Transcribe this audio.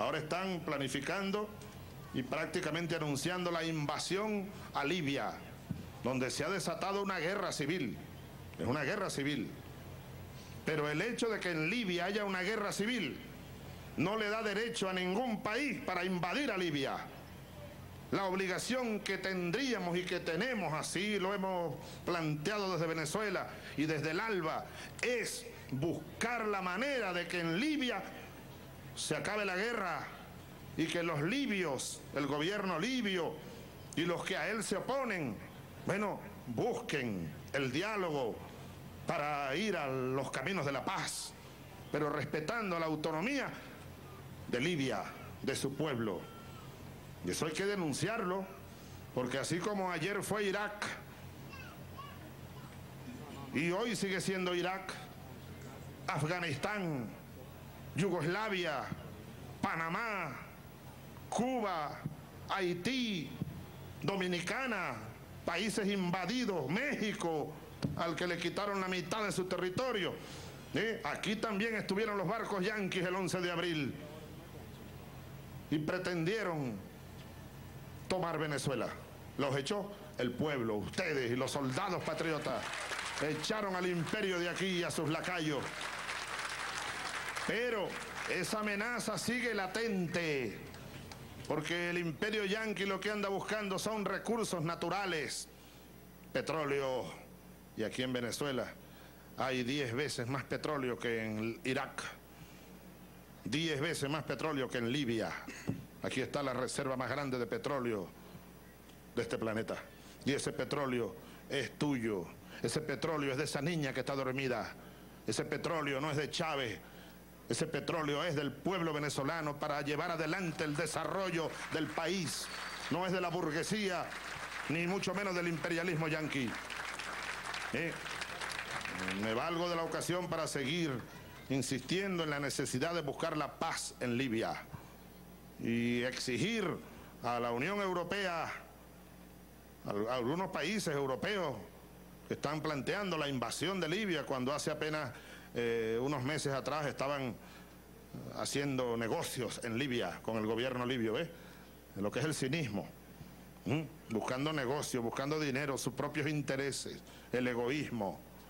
Ahora están planificando y prácticamente anunciando la invasión a Libia, donde se ha desatado una guerra civil. Es una guerra civil. Pero el hecho de que en Libia haya una guerra civil no le da derecho a ningún país para invadir a Libia. La obligación que tendríamos y que tenemos, así lo hemos planteado desde Venezuela y desde el ALBA, es buscar la manera de que en Libia se acabe la guerra y que los libios, el gobierno libio y los que a él se oponen, bueno, busquen el diálogo para ir a los caminos de la paz, pero respetando la autonomía de Libia, de su pueblo. Y eso hay que denunciarlo, porque así como ayer fue Irak, y hoy sigue siendo Irak, Afganistán, Yugoslavia, Panamá, Cuba, Haití, Dominicana, países invadidos, México, al que le quitaron la mitad de su territorio. Aquí también estuvieron los barcos yanquis el 11 de abril y pretendieron tomar Venezuela. Los echó el pueblo, ustedes y los soldados patriotas. Echaron al imperio de aquí y a sus lacayos. Pero esa amenaza sigue latente, porque el imperio yanqui lo que anda buscando son recursos naturales, petróleo, y aquí en Venezuela hay 10 veces más petróleo que en Irak, 10 veces más petróleo que en Libia. Aquí está la reserva más grande de petróleo de este planeta. Y ese petróleo es tuyo. Ese petróleo es de esa niña que está dormida. Ese petróleo no es de Chávez, ese petróleo es del pueblo venezolano para llevar adelante el desarrollo del país. No es de la burguesía, ni mucho menos del imperialismo yanqui. Eh, me valgo de la ocasión para seguir insistiendo en la necesidad de buscar la paz en Libia y exigir a la Unión Europea, a algunos países europeos que están planteando la invasión de Libia cuando hace apenas eh, unos meses atrás estaban haciendo negocios en Libia con el gobierno libio, ¿ves? Lo que es el cinismo. Buscando negocios, buscando dinero, sus propios intereses, el egoísmo.